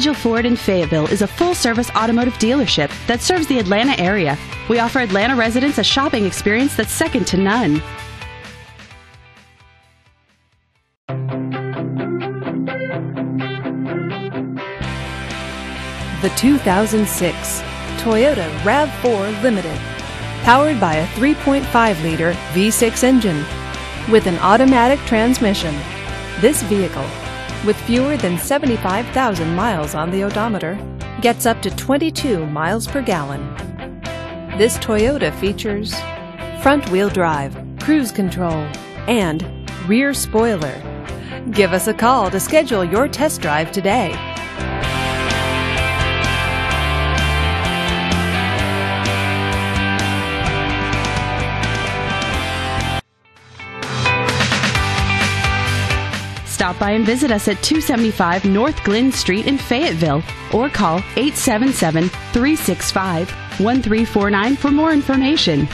Vigil Ford in Fayetteville is a full service automotive dealership that serves the Atlanta area. We offer Atlanta residents a shopping experience that's second to none. The 2006 Toyota RAV4 Limited. Powered by a 3.5 liter V6 engine with an automatic transmission. This vehicle, with fewer than 75,000 miles on the odometer, gets up to 22 miles per gallon. This Toyota features front wheel drive, cruise control, and rear spoiler. Give us a call to schedule your test drive today. Stop by and visit us at 275 North Glynn Street in Fayetteville or call 877 365 1349 for more information.